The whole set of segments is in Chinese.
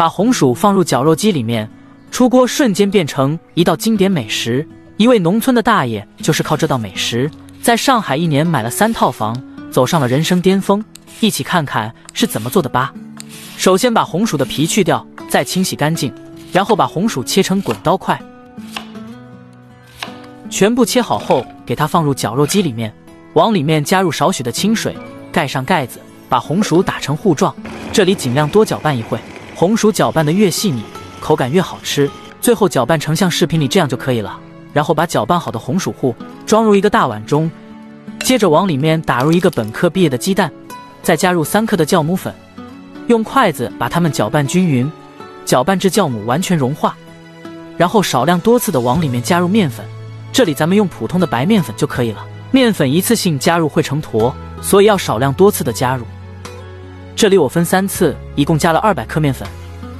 把红薯放入绞肉机里面，出锅瞬间变成一道经典美食。一位农村的大爷就是靠这道美食，在上海一年买了三套房，走上了人生巅峰。一起看看是怎么做的吧。首先把红薯的皮去掉，再清洗干净，然后把红薯切成滚刀块。全部切好后，给它放入绞肉机里面，往里面加入少许的清水，盖上盖子，把红薯打成糊状。这里尽量多搅拌一会，红薯搅拌的越细腻，口感越好吃。最后搅拌成像视频里这样就可以了。然后把搅拌好的红薯糊装入一个大碗中，接着往里面打入一个本科毕业的鸡蛋，再加入三克的酵母粉，用筷子把它们搅拌均匀，搅拌至酵母完全融化。然后少量多次的往里面加入面粉，这里咱们用普通的白面粉就可以了。面粉一次性加入会成坨，所以要少量多次的加入。这里我分三次，一共加了二百克面粉，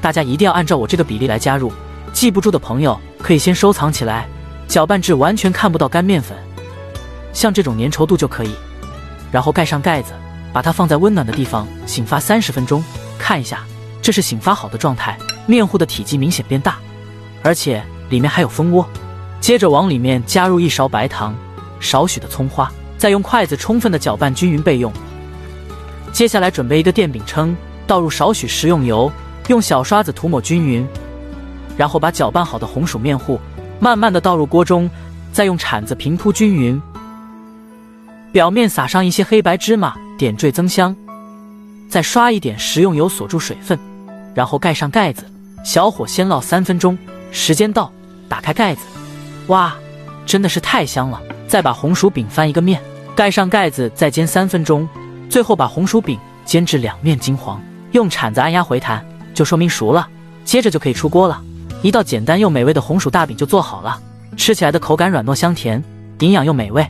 大家一定要按照我这个比例来加入。记不住的朋友可以先收藏起来。搅拌至完全看不到干面粉，像这种粘稠度就可以。然后盖上盖子，把它放在温暖的地方醒发三十分钟。看一下，这是醒发好的状态，面糊的体积明显变大，而且里面还有蜂窝。接着往里面加入一勺白糖，少许的葱花，再用筷子充分的搅拌均匀备用。接下来准备一个电饼铛，倒入少许食用油，用小刷子涂抹均匀，然后把搅拌好的红薯面糊。慢慢的倒入锅中，再用铲子平铺均匀，表面撒上一些黑白芝麻点缀增香，再刷一点食用油锁住水分，然后盖上盖子，小火先烙三分钟。时间到，打开盖子，哇，真的是太香了！再把红薯饼翻一个面，盖上盖子再煎三分钟，最后把红薯饼煎至两面金黄，用铲子按压回弹，就说明熟了。接着就可以出锅了。一道简单又美味的红薯大饼就做好了，吃起来的口感软糯香甜，营养又美味，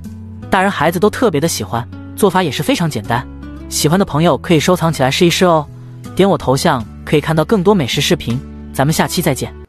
大人孩子都特别的喜欢。做法也是非常简单，喜欢的朋友可以收藏起来试一试哦。点我头像可以看到更多美食视频，咱们下期再见。